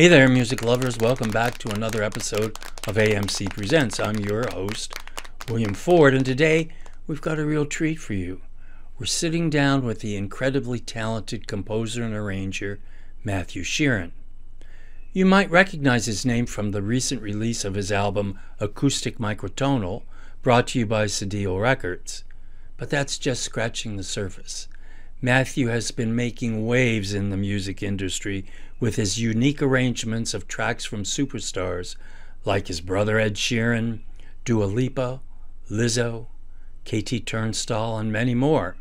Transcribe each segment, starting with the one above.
Hey there, music lovers. Welcome back to another episode of AMC Presents. I'm your host, William Ford, and today we've got a real treat for you. We're sitting down with the incredibly talented composer and arranger, Matthew Sheeran. You might recognize his name from the recent release of his album Acoustic Microtonal, brought to you by Cedille Records. But that's just scratching the surface. Matthew has been making waves in the music industry with his unique arrangements of tracks from superstars like his brother Ed Sheeran, Dua Lipa, Lizzo, KT Tunstall, and many more.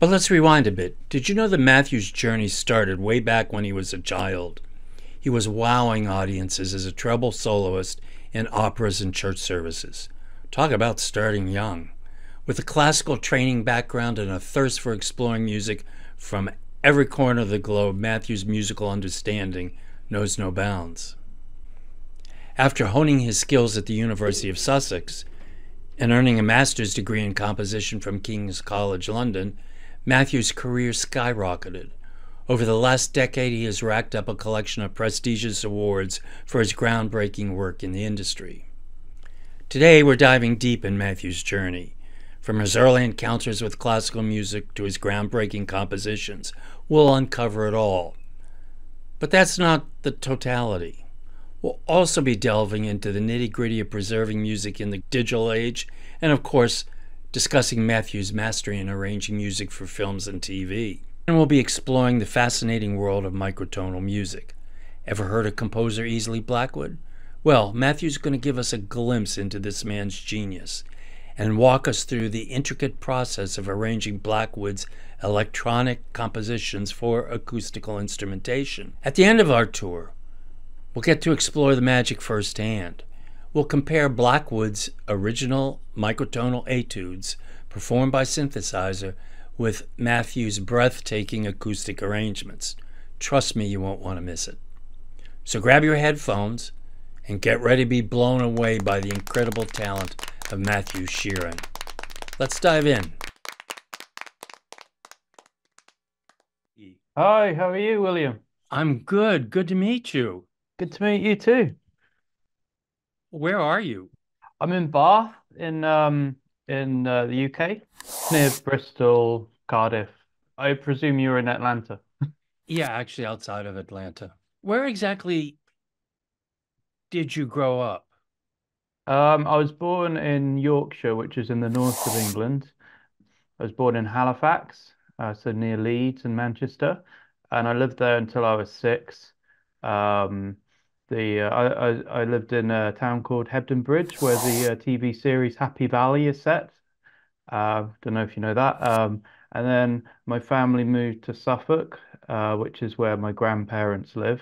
But let's rewind a bit. Did you know that Matthew's journey started way back when he was a child? He was wowing audiences as a treble soloist in operas and church services. Talk about starting young. With a classical training background and a thirst for exploring music from every corner of the globe, Matthew's musical understanding knows no bounds. After honing his skills at the University of Sussex and earning a master's degree in composition from King's College London, Matthew's career skyrocketed. Over the last decade, he has racked up a collection of prestigious awards for his groundbreaking work in the industry. Today, we're diving deep in Matthew's journey. From his early encounters with classical music to his groundbreaking compositions, we'll uncover it all. But that's not the totality. We'll also be delving into the nitty gritty of preserving music in the digital age, and of course, discussing Matthew's mastery in arranging music for films and TV. And we'll be exploring the fascinating world of microtonal music. Ever heard of composer Easley Blackwood? Well, Matthew's going to give us a glimpse into this man's genius and walk us through the intricate process of arranging Blackwood's electronic compositions for acoustical instrumentation. At the end of our tour, we'll get to explore the magic firsthand. We'll compare Blackwood's original microtonal etudes performed by synthesizer with Matthew's breathtaking acoustic arrangements. Trust me, you won't want to miss it. So grab your headphones and get ready to be blown away by the incredible talent of Matthew Sheeran. Let's dive in. Hi, how are you, William? I'm good. Good to meet you. Good to meet you too. Where are you? I'm in Bath in um in uh, the UK, near Bristol, Cardiff. I presume you're in Atlanta. Yeah, actually outside of Atlanta. Where exactly did you grow up? Um, I was born in Yorkshire, which is in the north of England. I was born in Halifax, uh, so near Leeds and Manchester, and I lived there until I was six. Um, the uh, I, I lived in a town called Hebden Bridge, where the uh, TV series Happy Valley is set. Uh, don't know if you know that. Um, and then my family moved to Suffolk, uh, which is where my grandparents live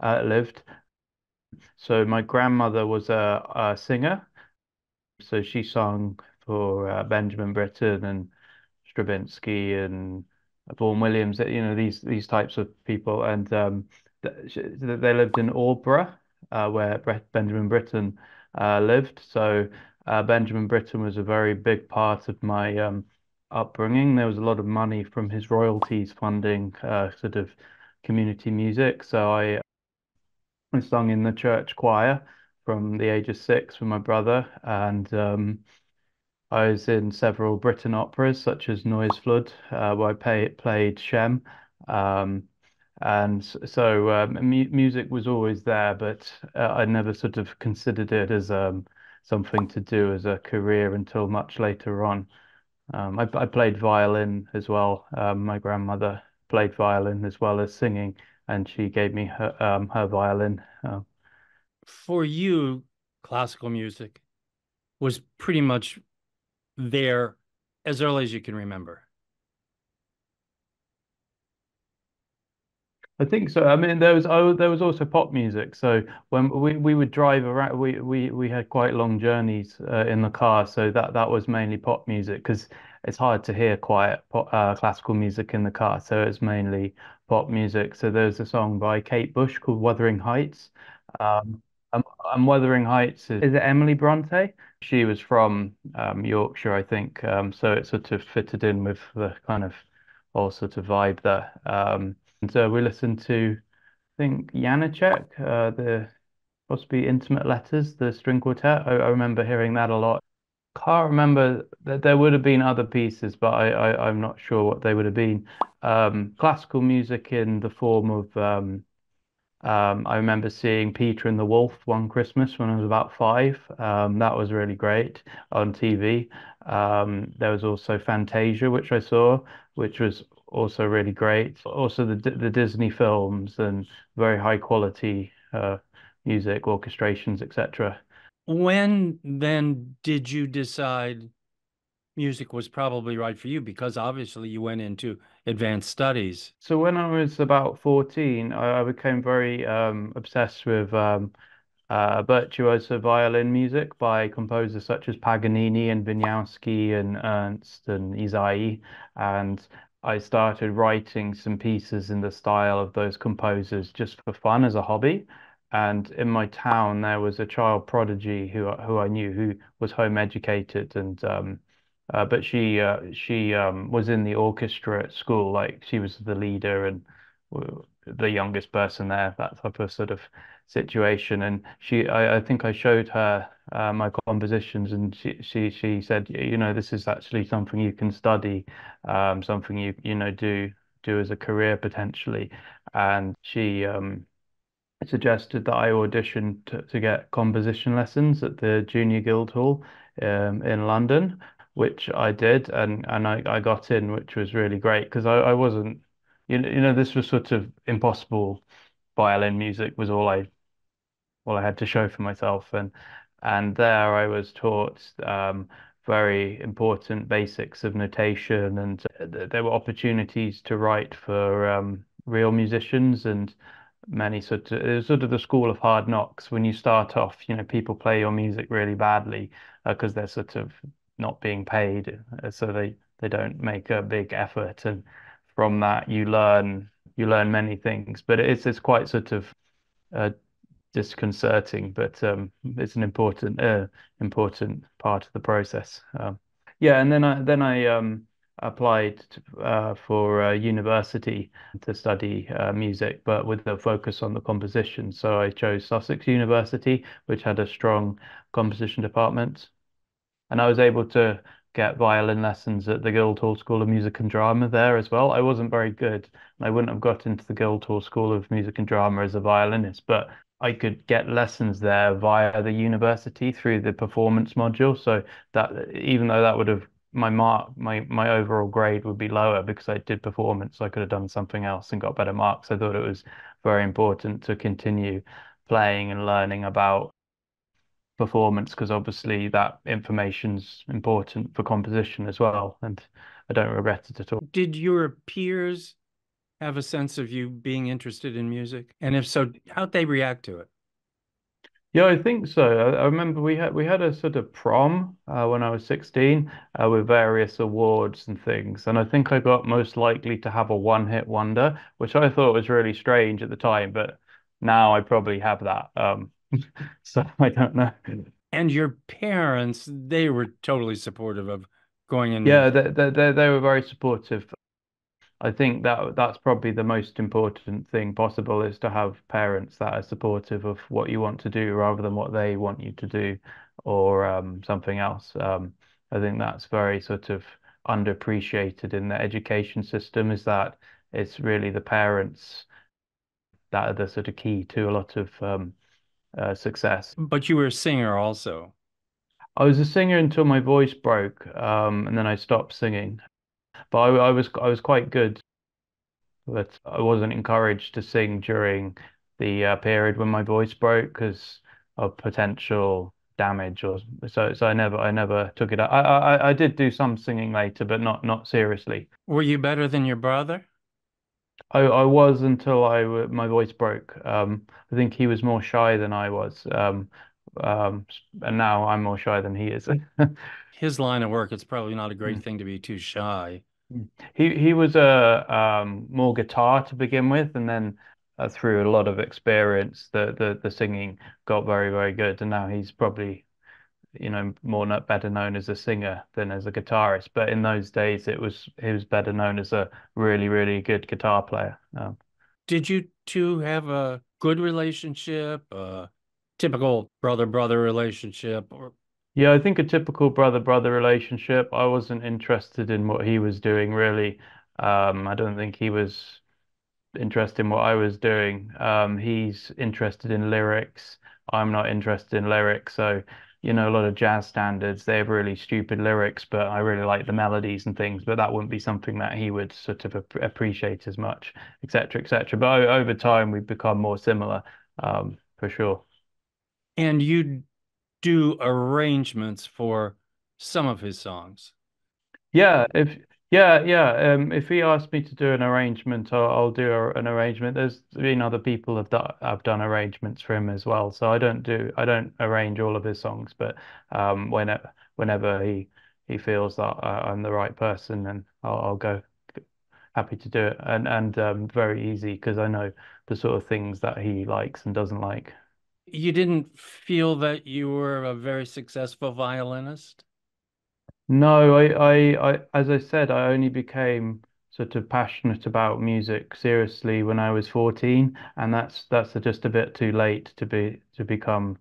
uh, lived. So my grandmother was a, a singer, so she sung for uh, Benjamin Britten and Stravinsky and Vaughan Williams, you know these these types of people, and um, they lived in Aldeburgh, uh, where Benjamin Britten uh, lived. So uh, Benjamin Britten was a very big part of my um, upbringing. There was a lot of money from his royalties funding uh, sort of community music. So I I sung in the church choir from the age of six with my brother, and um, I was in several Britten operas, such as Noye's Fludde, uh, where I played Shem. Um, and so um, mu music was always there, but uh, I never sort of considered it as um, something to do as a career until much later on. Um, I, I, played violin as well. Um, my grandmother played violin as well as singing and she gave me her um, her violin. Uh, For you, classical music was pretty much there as early as you can remember. I think so. I mean, there was oh, there was also pop music. So when we, we would drive around, we, we we had quite long journeys uh, in the car. So that that was mainly pop music because it's hard to hear quiet uh, classical music in the car. So it's mainly pop music. So there's a song by Kate Bush called Wuthering Heights. Um, and, and Wuthering Heights is, is, it Emily Bronte? She was from um, Yorkshire, I think. Um, so it sort of fitted in with the kind of whole sort of vibe there. Um, and so we listened to think Janacek, uh, the possibly Intimate Letters, the string quartet. I, I remember hearing that a lot. Can't remember that there would have been other pieces, but I, I'm not sure what they would have been. Um, classical music in the form of um, um, I remember seeing Peter and the Wolf one Christmas when I was about five. Um, that was really great on TV. Um, there was also Fantasia, which I saw, which was also really great. Also the the Disney films and very high quality uh, music, orchestrations, etc. When then did you decide music was probably right for you? Because obviously you went into advanced studies. So when I was about 14, I, I became very um, obsessed with um, uh, virtuoso violin music by composers such as Paganini and Wieniawski and Ernst and Ysaÿe. And I started writing some pieces in the style of those composers just for fun as a hobby. And in my town, there was a child prodigy who who I knew who was home educated and um, uh, but she uh, she um, was in the orchestra at school, like she was the leader and the youngest person there, that type of sort of situation. And she, I, I think I showed her uh, my compositions, and she, she she said, you know, this is actually something you can study, um, something you you know do do as a career potentially. And she um, suggested that I auditioned to, to get composition lessons at the Junior Guildhall um, in London which I did, and and I, I got in, which was really great because I, I wasn't, you know, you know, this was sort of impossible. Violin music was all I all I had to show for myself, and and there I was taught um, very important basics of notation, and there were opportunities to write for um, real musicians and many sort of it was sort of the school of hard knocks when you start off you know people play your music really badly because uh, they're sort of not being paid, uh, so they they don't make a big effort, and from that you learn you learn many things. But it's it's quite sort of uh, disconcerting, but um, it's an important uh, important part of the process. Um, yeah, and then I then I um, applied uh, for university to study uh, music, but with a focus on the composition. So I chose Sussex University, which had a strong composition department and I was able to get violin lessons at the Guildhall School of Music and Drama there as well. I wasn't very good, and I wouldn't have got into the Guildhall School of Music and Drama as a violinist, but I could get lessons there via the university through the performance module. So that even though that would have my mark my my overall grade would be lower because I did performance, I could have done something else and got better marks. I thought it was very important to continue playing and learning about performance because obviously that information's important for composition as well, and I don't regret it at all. Did your peers have a sense of you being interested in music? And if so, how'd they react to it? Yeah, I think so. I, I remember we had we had a sort of prom uh, when I was 16 uh, with various awards and things, and I think I got most likely to have a one-hit wonder, which I thought was really strange at the time, but now I probably have that. Um, so I don't know. And your parents, they were totally supportive of going in. Yeah, they, they, they, they were very supportive. I think that that's probably the most important thing possible is to have parents that are supportive of what you want to do rather than what they want you to do or um, something else. Um, I think that's very sort of underappreciated in the education system is that it's really the parents that are the sort of key to a lot of um, uh, success. But you were a singer also. I was a singer until my voice broke, um, and then I stopped singing. But I, I was I was quite good, but I wasn't encouraged to sing during the uh, period when my voice broke because of potential damage or so. So I never I never took it. I I I did do some singing later, but not not seriously. Were you better than your brother? I, I was until I my voice broke. Um, I think he was more shy than I was. Um, um, and now I'm more shy than he is. His line of work, it's probably not a great mm. thing to be too shy. Mm. He he was a um, more guitar to begin with, and then uh, through a lot of experience, the, the the singing got very very good, and now he's probably you know, more not better known as a singer than as a guitarist. But in those days, it was he was better known as a really, really good guitar player. Um, Did you two have a good relationship, a typical brother-brother relationship, or Yeah, I think a typical brother-brother relationship. I wasn't interested in what he was doing really. Um, I don't think he was interested in what I was doing. Um, he's interested in lyrics. I'm not interested in lyrics. So, you know, a lot of jazz standards, they have really stupid lyrics, but I really like the melodies and things. But that wouldn't be something that he would sort of ap appreciate as much, etc., etc. But over time, we've become more similar, um, for sure. And you do arrangements for some of his songs. Yeah, if yeah, yeah. Um, if he asks me to do an arrangement, I'll, I'll do a, an arrangement. There's been other people have done I've done arrangements for him as well. So I don't do I don't arrange all of his songs, but um, whenever whenever he he feels that I'm the right person, then I'll, I'll go. Happy to do it, and and um, very easy because I know the sort of things that he likes and doesn't like. You didn't feel that you were a very successful violinist? No, I, I, I, as I said, I only became sort of passionate about music seriously when I was 14, and that's that's just a bit too late to be to become,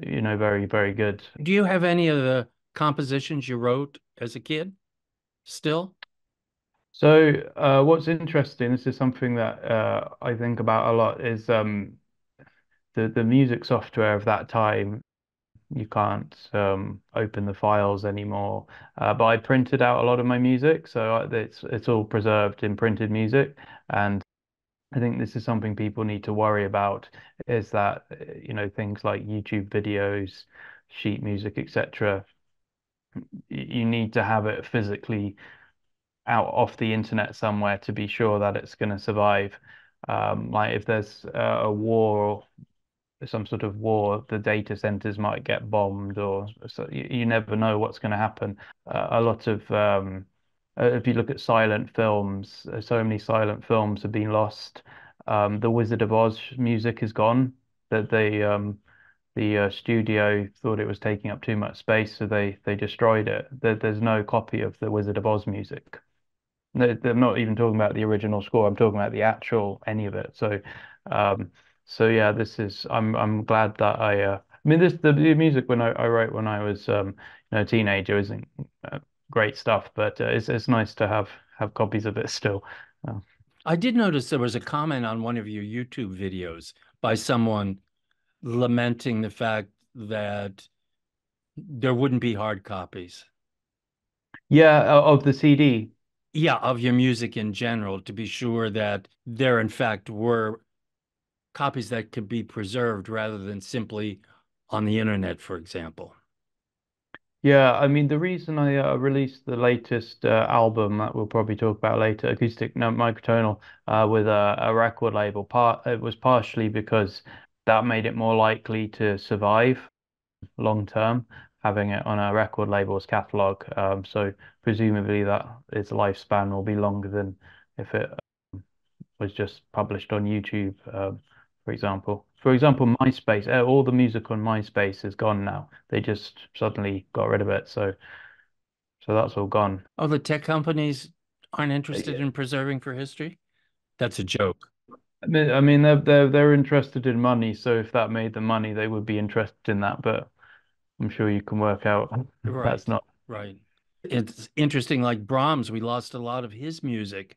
you know, very, very good. Do you have any of the compositions you wrote as a kid still? So, uh, what's interesting, this is something that uh, I think about a lot, is um, the the music software of that time you can't um, open the files anymore. Uh, but I printed out a lot of my music, so it's it's all preserved in printed music. And I think this is something people need to worry about is that you know things like YouTube videos, sheet music, etc. You need to have it physically out off the internet somewhere to be sure that it's going to survive. Um, like if there's a war some sort of war, the data centers might get bombed, or so you, you never know what's going to happen. Uh, a lot of um, uh, if you look at silent films, uh, so many silent films have been lost. Um, the Wizard of Oz music is gone. That they um, the uh, studio thought it was taking up too much space, so they they destroyed it. There, there's no copy of the Wizard of Oz music. They're not even talking about the original score. I'm talking about the actual any of it. So um, so yeah, this is I'm I'm glad that I uh, I mean this the, the music when I, I wrote when I was um you know a teenager isn't uh, great stuff, but uh, it's it's nice to have have copies of it still. Uh, I did notice there was a comment on one of your YouTube videos by someone lamenting the fact that there wouldn't be hard copies. Yeah, of the CD. Yeah, of your music in general, to be sure that there in fact were copies that could be preserved rather than simply on the internet, for example. Yeah, I mean, the reason I uh, released the latest uh, album that we'll probably talk about later, Acoustic no, Microtonal, uh, with a, a, record label, part it was partially because that made it more likely to survive long term, having it on a record label's catalog. Um, so presumably that its lifespan will be longer than if it um, was just published on YouTube. Um, for example. For example, MySpace, uh, all the music on MySpace is gone now. They just suddenly got rid of it. So so that's all gone. Oh, the tech companies aren't interested in preserving for history? That's a joke. I mean, I mean they're they're they're interested in money, so if that made them money, they would be interested in that, but I'm sure you can work out right. that's not right. It's interesting, like Brahms, we lost a lot of his music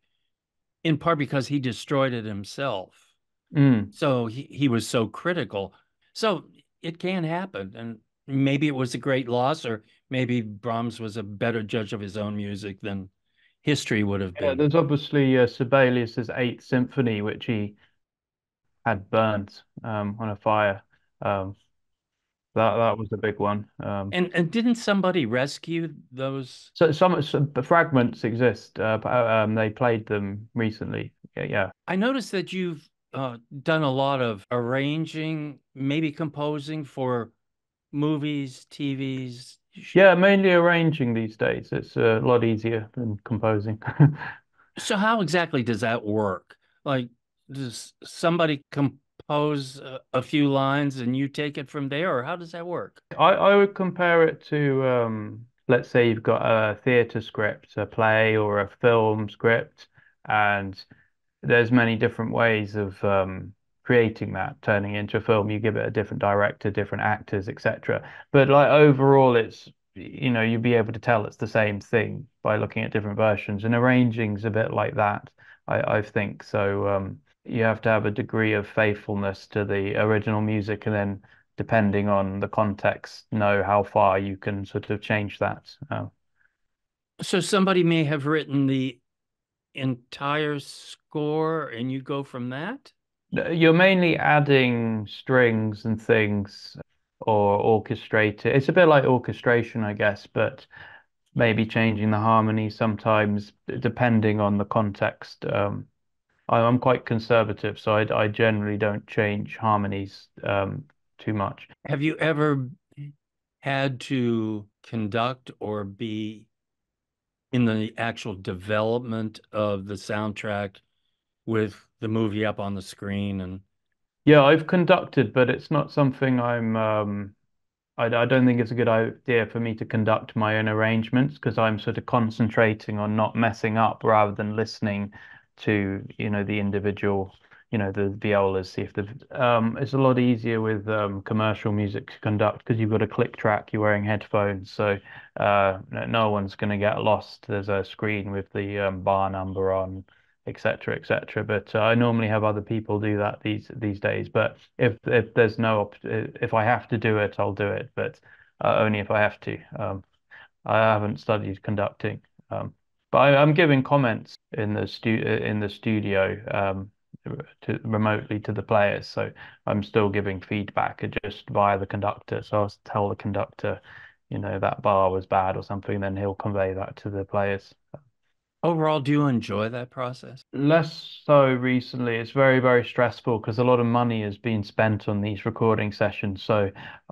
in part because he destroyed it himself. Mm. So he, he was so critical. So it can happen. And maybe it was a great loss, or maybe Brahms was a better judge of his own music than history would have been. Yeah, there's obviously uh, Sibelius's Eighth Symphony, which he had burnt um, on a fire. Um, that that was the big one. Um, and and didn't somebody rescue those? So some, some fragments exist. Uh, um, they played them recently. Yeah, yeah. I noticed that you've uh, done a lot of arranging, maybe composing for movies, TVs. Yeah, mainly arranging these days. It's a lot easier than composing. so how exactly does that work? Like, does somebody compose a, a, few lines and you take it from there, or how does that work? I, I would compare it to, um, let's say you've got a theatre script, a play or a film script, and there's many different ways of um, creating that, turning into a film. You give it a different director, different actors, etc. But like overall, it's you know you'd be able to tell it's the same thing by looking at different versions, and arranging's a bit like that. I, I think so. Um, you have to have a degree of faithfulness to the original music, and then depending on the context, know how far you can sort of change that. Uh, so somebody may have written the entire score and you go from that? You're mainly adding strings and things or orchestrate it. It's a bit like orchestration, I guess, but maybe changing the harmony sometimes depending on the context. Um, I'm quite conservative, so I, I generally don't change harmonies um, too much. Have you ever had to conduct or be in the actual development of the soundtrack with the movie up on the screen and yeah i've conducted but it's not something i'm um I, I don't think it's a good idea for me to conduct my own arrangements because I'm sort of concentrating on not messing up rather than listening to you know the individual you know the violas see if the um it's a lot easier with um commercial music to conduct because you've got a click track you're wearing headphones so uh no one's going to get lost. There's a screen with the um, bar number on etc etc but uh, I normally have other people do that these these days but if if there's no op if I have to do it I'll do it but uh, only if I have to. Um I haven't studied conducting um but I, am giving comments in the stu in the studio um to remotely to the players. So I'm still giving feedback just via the conductor. So I'll tell the conductor, you know, that bar was bad or something, then he'll convey that to the players. Overall, do you enjoy that process? Less so recently. It's very, very stressful because a lot of money is being spent on these recording sessions. So,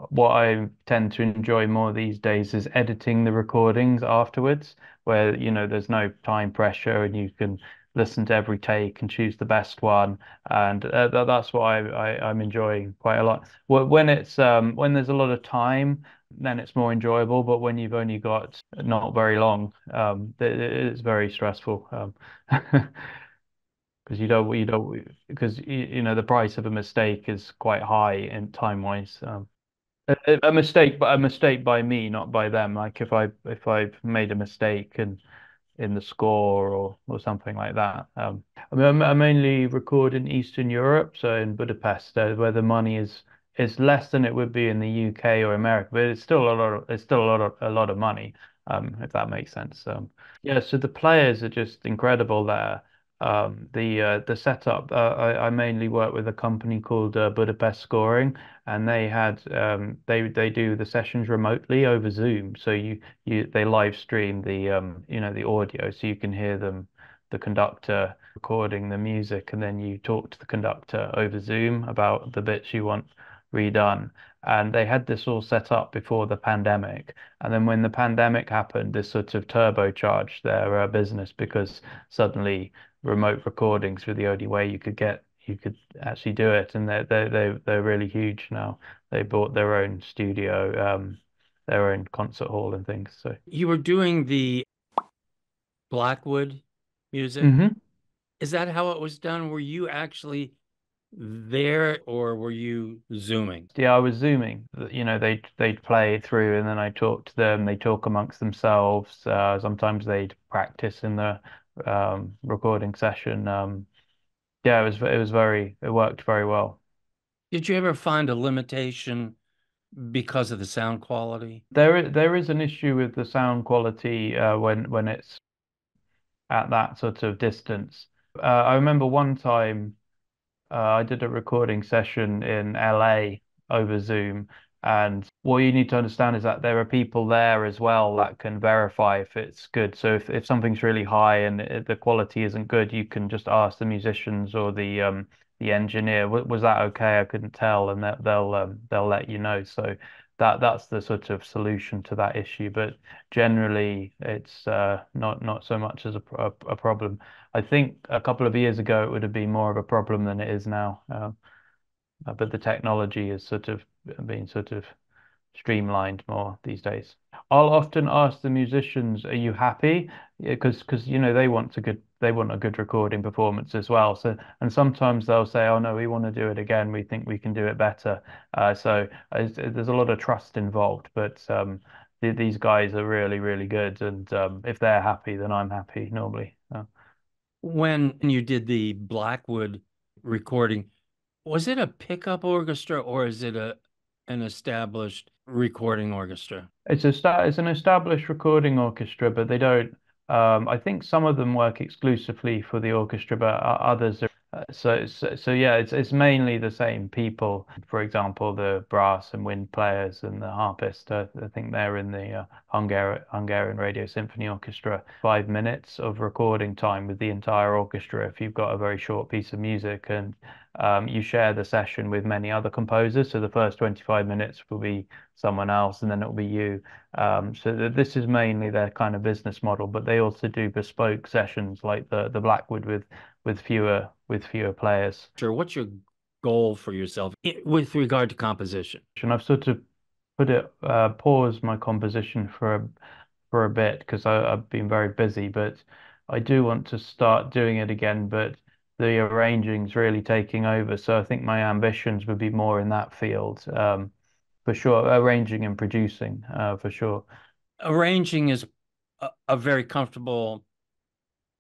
what I tend to enjoy more these days is editing the recordings afterwards, where, you know, there's no time pressure and you can listen to every take and choose the best one, and uh, that's what I, I am enjoying quite a lot. When it's um when there's a lot of time, then it's more enjoyable. But when you've only got not very long, um, it, it's very stressful. Um, because you don't you don't because you, know the price of a mistake is quite high in time wise. Um, a, a mistake, but a mistake by me, not by them. Like if I if I've made a mistake and in the score or or something like that. Um, I mean, I mainly record in Eastern Europe, so in Budapest, uh, where the money is is less than it would be in the UK or America, but it's still a lot of it's still a lot of a lot of money, um, if that makes sense. Um, yeah, so the players are just incredible there um, the uh, the setup. Uh, I, I, mainly work with a company called uh, Budapest Scoring, and they had um, they they do the sessions remotely over Zoom. So you you they live stream the um, you know the audio, so you can hear them, the conductor recording the music, and then you talk to the conductor over Zoom about the bits you want redone. And they had this all set up before the pandemic. And then when the pandemic happened, this sort of turbocharged their uh, business because suddenly remote recordings were the only way you could get you could actually do it and they're they they they're really huge now. They bought their own studio um their own concert hall and things so. You were doing the blackwood music. Mm-hmm. is that how it was done? Were you actually there or were you zooming? Yeah i was zooming. You know they they'd play through and then i talk to them they talk amongst themselves uh, sometimes they'd practice in the um, recording session. Um, yeah, it was it was very it worked very well. Did you ever find a limitation because of the sound quality? There there is an issue with the sound quality uh, when when it's at that sort of distance. Uh, I remember one time uh, I did a recording session in LA over Zoom, and what you need to understand is that there are people there as well that can verify if it's good. So if, if something's really high and the quality isn't good, you can just ask the musicians or the um, the engineer, was that okay? I couldn't tell, and they'll um, they'll let you know. So that that's the sort of solution to that issue. But generally, it's uh, not not so much as a, a, a problem. I think a couple of years ago it would have been more of a problem than it is now. Uh, but the technology is sort of being sort of streamlined more these days. I'll often ask the musicians, "Are you happy?" Because because you know they want a good they want a good recording performance as well. So and sometimes they'll say, "Oh no, we want to do it again. We think we can do it better." Uh, so uh, there's a lot of trust involved, but um, th these guys are really really good, and um, if they're happy, then I'm happy normally. Uh, When you did the Blackwood recording, was it a pickup orchestra or is it a an established recording orchestra? It's a it's an established recording orchestra, but they don't. Um, I think some of them work exclusively for the orchestra, but others are. Uh, so, so so yeah, it's it's mainly the same people. For example, the brass and wind players and the harpist. I think they're in the uh, Hungarian Hungarian Radio Symphony Orchestra. Five minutes of recording time with the entire orchestra if you've got a very short piece of music and um, you share the session with many other composers. So the first 25 minutes will be someone else, and then it will be you. Um, so th this is mainly their kind of business model, but they also do bespoke sessions like the the Blackwood with with fewer with fewer players. Sure. What's your goal for yourself with regard to composition? And I've sort of put it uh, paused my composition for a for a bit because I've been very busy, but I do want to start doing it again. But the arranging's really taking over, so I think my ambitions would be more in that field, um, for sure. Arranging and producing, uh, for sure. Arranging is a, a very comfortable,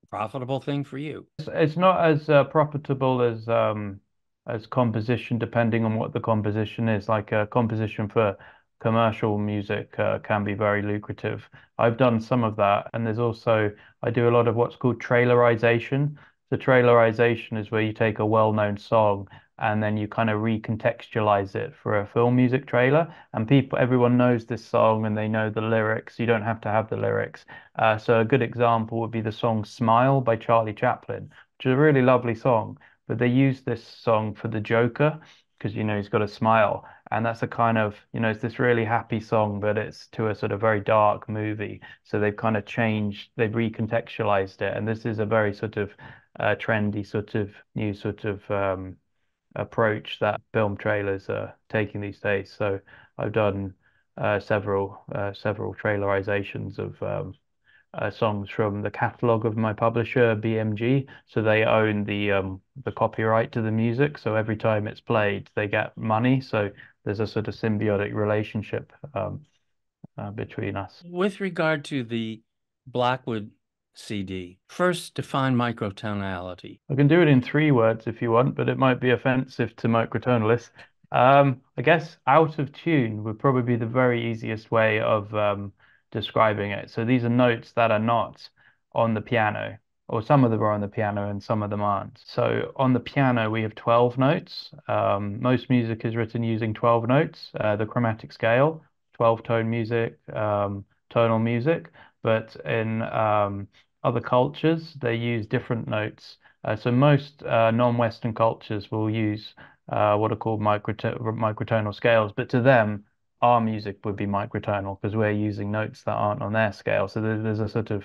profitable thing for you. It's, not as uh, profitable as um, as composition, depending on what the composition is. Like a composition for commercial music uh, can be very lucrative. I've done some of that, and there's also I do a lot of what's called trailerization. So trailerization is where you take a well-known song and then you kind of recontextualize it for a film music trailer. And people, everyone knows this song and they know the lyrics. You don't have to have the lyrics. Uh, so a good example would be the song Smile by Charlie Chaplin, which is a really lovely song. But they use this song for the Joker because, you know, he's got a smile. And that's a kind of, you know, it's this really happy song, but it's to a sort of very dark movie. So they've kind of changed, they've recontextualized it. And this is a very sort of uh, trendy, sort of new sort of um, approach that film trailers are taking these days. So I've done uh, several uh, several trailerizations of um, uh, songs from the catalog of my publisher BMG. So they own the um, the copyright to the music. So every time it's played, they get money. So there's a sort of symbiotic relationship um, uh, between us. With regard to the Blackwood CD, first define microtonality. I can do it in three words if you want, but it might be offensive to microtonalists. Um, I guess out of tune would probably be the very easiest way of um, describing it. So these are notes that are not on the piano, or some of them are on the piano and some of them aren't. So on the piano, we have 12 notes. Um, most music is written using 12 notes, uh, the chromatic scale, 12 tone music, um, tonal music. But in um, other cultures, they use different notes. Uh, so most uh, non-Western cultures will use uh, what are called microto microtonal scales, but to them, our music would be microtonal because we're using notes that aren't on their scale. So there's, there's a sort of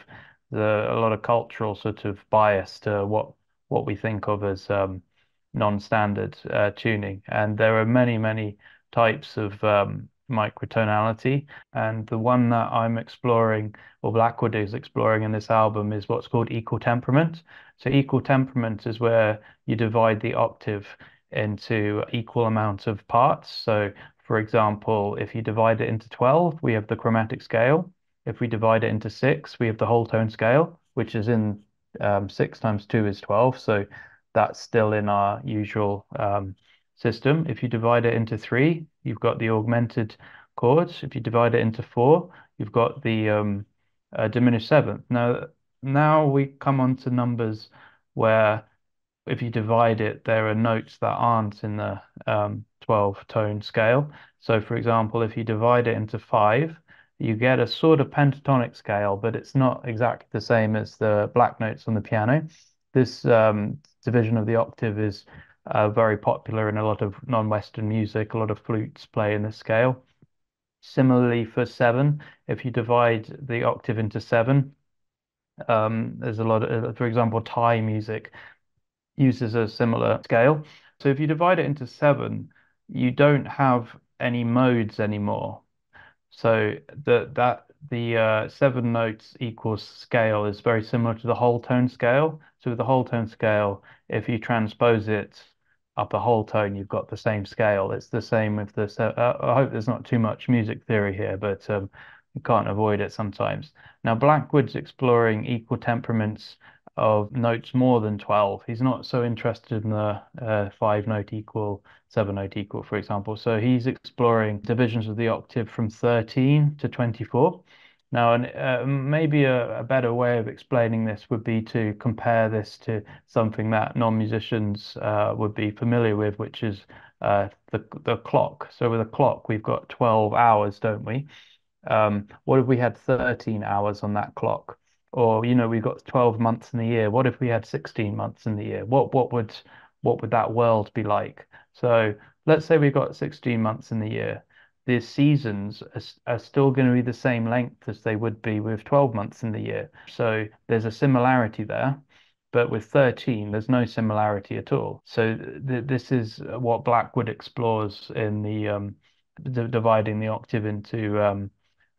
the, a lot of cultural sort of bias to what what we think of as um, non-standard uh, tuning, and there are many many types of um, microtonality, and the one that I'm exploring, or Blackwood is exploring in this album, is what's called equal temperament. So equal temperament is where you divide the octave into equal amounts of parts. So for example, if you divide it into 12, we have the chromatic scale. If we divide it into six, we have the whole tone scale, which is in um, six times two is 12. So that's still in our usual um, system. If you divide it into three, you've got the augmented chords. If you divide it into four, you've got the um, uh, diminished seventh. Now, now we come on to numbers where if you divide it, there are notes that aren't in the um, 12 tone scale. So, for example, if you divide it into five, you get a sort of pentatonic scale, but it's not exactly the same as the black notes on the piano. This um, division of the octave is uh, very popular in a lot of non-Western music. A lot of flutes play in this scale. Similarly, for seven, if you divide the octave into seven, um, there's a lot of, for example, Thai music uses a similar scale. So if you divide it into seven, you don't have any modes anymore. So that that the uh, seven notes equals scale is very similar to the whole tone scale. So with the whole tone scale, if you transpose it up a whole tone, you've got the same scale. It's the same with the. Uh, I hope there's not too much music theory here, but um, you can't avoid it sometimes. Now Blackwood's exploring equal temperaments of notes more than 12. He's not so interested in the uh, five note equal, seven note equal, for example. So he's exploring divisions of the octave from 13 to 24. Now, uh, maybe a, a, better way of explaining this would be to compare this to something that non-musicians uh, would be familiar with, which is uh, the the clock. So with a clock, we've got 12 hours, don't we? Um, what if we had 13 hours on that clock? or you know we've got 12 months in the year what if we had 16 months in the year what what would what would that world be like so let's say we've got 16 months in the year the seasons are, are still going to be the same length as they would be with 12 months in the year so there's a similarity there but with 13 there's no similarity at all so th this is what blackwood explores in the um, dividing the octave into um,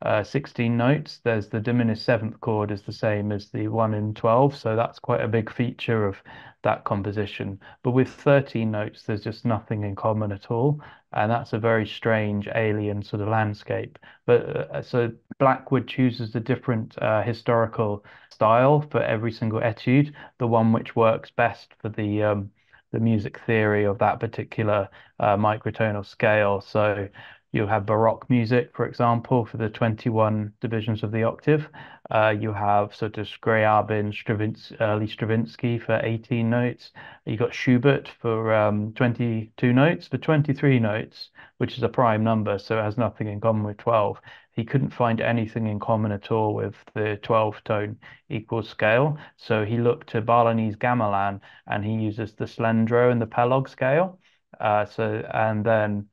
uh, 16 notes. There's the diminished seventh chord is the same as the one in 12, so that's quite a big feature of that composition. But with 13 notes, there's just nothing in common at all, and that's a very strange alien sort of landscape. But uh, so Blackwood chooses a different uh, historical style for every single etude, the one which works best for the um, the music theory of that particular uh, microtonal scale. So you have Baroque music, for example, for the 21 divisions of the octave. Uh, you have sort of Scriabin, Stravins early Stravinsky for 18 notes. You got Schubert for um, 22 notes. For 23 notes, which is a prime number, so it has nothing in common with 12. He couldn't find anything in common at all with the 12 tone equal scale. So he looked to Balinese gamelan and he uses the Slendro and the Pelog scale. Uh, so and then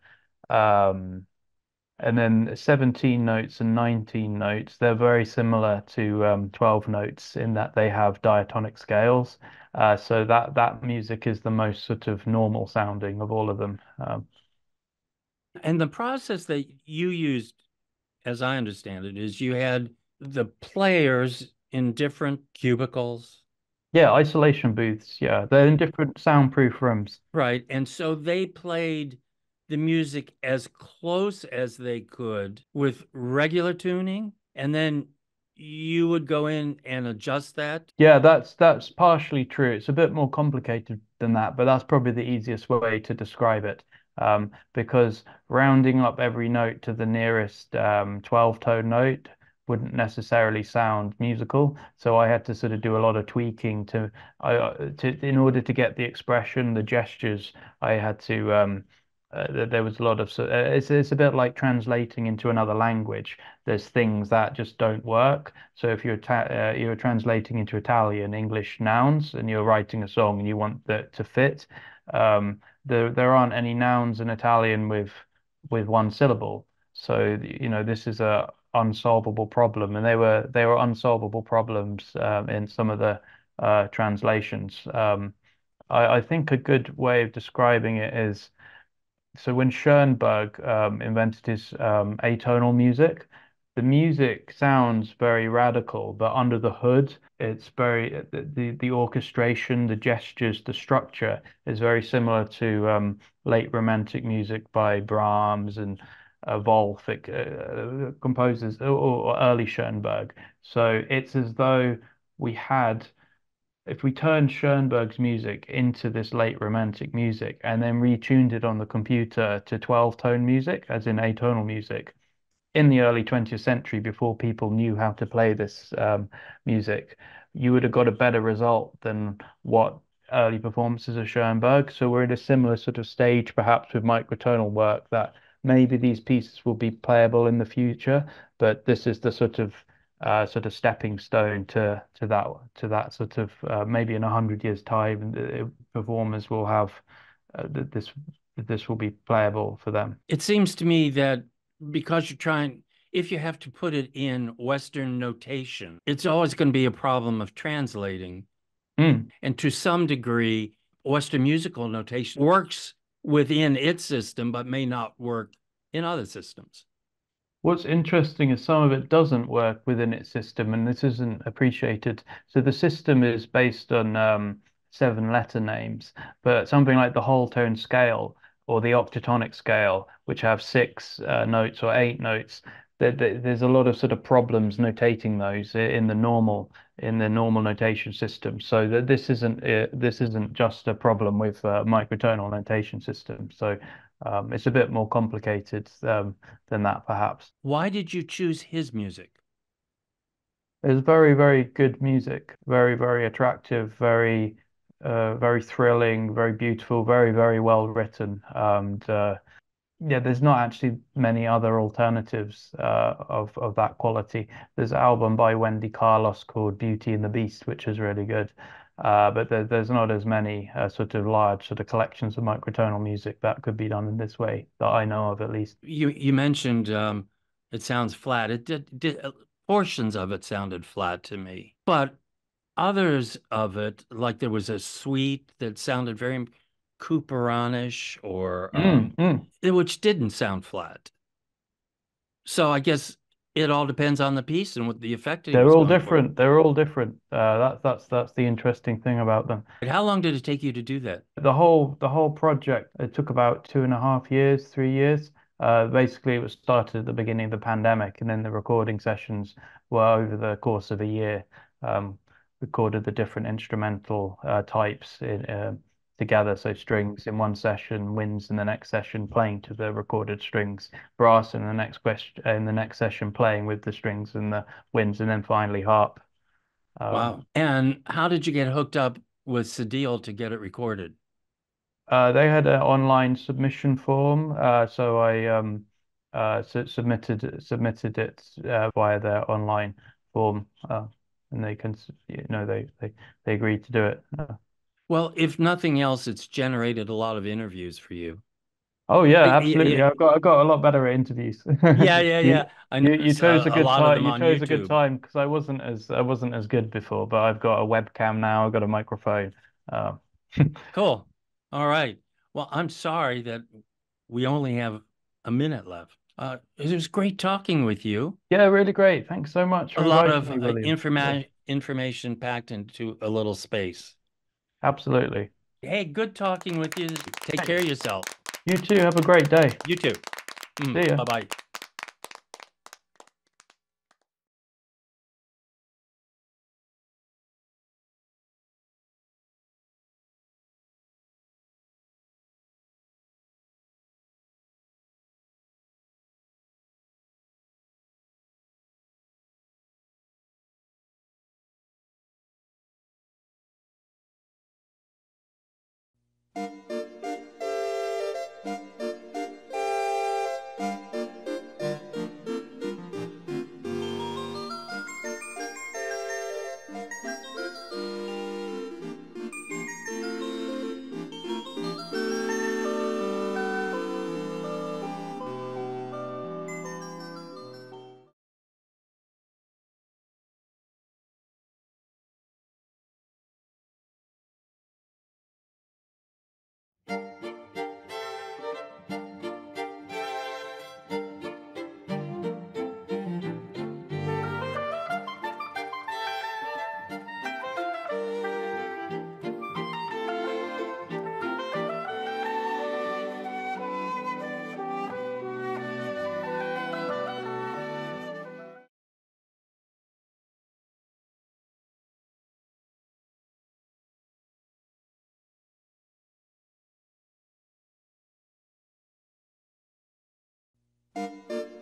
um, and then 17 notes and 19 notes, they're very similar to um, 12 notes in that they have diatonic scales. Uh, so that that music is the most sort of normal sounding of all of them. Um, and the process that you used, as I understand it, is you had the players in different cubicles. Yeah, isolation booths. Yeah, they're in different soundproof rooms. Right. And so they played the music as close as they could with regular tuning and then you would go in and adjust that? Yeah that's that's partially true. It's a bit more complicated than that but that's probably the easiest way to describe it. Um, because rounding up every note to the nearest um, 12 tone note wouldn't necessarily sound musical. So i had to sort of do a lot of tweaking to, uh, to in order to get the expression the gestures i had to um, uh, there was a lot of uh, it's it's a bit like translating into another language. There's things that just don't work. So if you're uh, you're translating into Italian English nouns and you're writing a song and you want that to fit, um, there there aren't any nouns in Italian with with one syllable. So you know this is a unsolvable problem, and they were they were unsolvable problems um, in some of the uh, translations. Um, I, I think a good way of describing it is so when Schoenberg um, invented his um, atonal music, the music sounds very radical, but under the hood, it's very the the orchestration, the gestures, the structure is very similar to um, late Romantic music by Brahms and uh, Wolf, uh, composers, or, or early Schoenberg. So it's as though we had if we turned Schoenberg's music into this late romantic music and then retuned it on the computer to 12 tone music, as in atonal music, in the early 20th century, before people knew how to play this um, music, you would have got a better result than what early performances of Schoenberg. So we're in a similar sort of stage, perhaps with microtonal work, that maybe these pieces will be playable in the future, but this is the sort of uh, sort of stepping stone to to that to that sort of uh, maybe in a hundred years' time, the performers will have uh, this this will be playable for them. It seems to me that because you're trying, if you have to put it in Western notation, it's always going to be a problem of translating. Mm. And to some degree, Western musical notation works within its system, but may not work in other systems. What's interesting is some of it doesn't work within its system, and this isn't appreciated. So the system is based on um, seven letter names, but something like the whole tone scale or the octatonic scale, which have six uh, notes or eight notes, there, there's a lot of sort of problems notating those in the normal in the normal notation system. So that this isn't uh, this isn't just a problem with uh, microtonal notation system. So um, it's a bit more complicated um, than that, perhaps. Why did you choose his music? It's very, very good music. Very, very attractive. Very, uh, very thrilling. Very beautiful. Very, very well written. And uh, yeah, there's not actually many other alternatives uh, of of that quality. There's an album by Wendy Carlos called Beauty and the Beast, which is really good. Uh, but there, there's not as many uh, sort of large sort of collections of microtonal music that could be done in this way that I know of at least. You you mentioned um, it sounds flat. It did, did uh, portions of it sounded flat to me, but others of it, like there was a suite that sounded very Couperin-ish or um, mm, mm. which didn't sound flat. So I guess it all depends on the piece and what the effect. Is. They're all different. For. They're all different. Uh, that's that's that's the interesting thing about them. How long did it take you to do that? The whole the whole project it took about two and a half years, three years. Uh, basically, it was started at the beginning of the pandemic, and then the recording sessions were over the course of a year. Um, recorded the different instrumental uh, types in, uh, together. So strings in one session, winds in the next session, playing to the recorded strings, brass in the next question in the next session, playing with the strings and the winds, and then finally harp. Um, wow! And how did you get hooked up with Cedille to get it recorded? Uh, they had an online submission form, uh, so I um, uh, su submitted submitted it uh, via their online form, uh, and they can, you know, they they they agreed to do it. Well, if nothing else, it's generated a lot of interviews for you. Oh yeah, absolutely. Yeah. I've got I've got a lot better at interviews. yeah, yeah, yeah. I know, you, you chose a, a good time. You chose YouTube. a good time because I wasn't as I wasn't as good before, but I've got a webcam now. I've got a microphone. Uh, cool. All right. Well, I'm sorry that we only have a minute left. Uh, it was great talking with you. Yeah, really great. Thanks so much. a lot of uh, informa- information packed into a little space. Absolutely. Hey, good talking with you. Take care of yourself. You too. Have a great day. You too. Mm, See ya. Bye bye. Música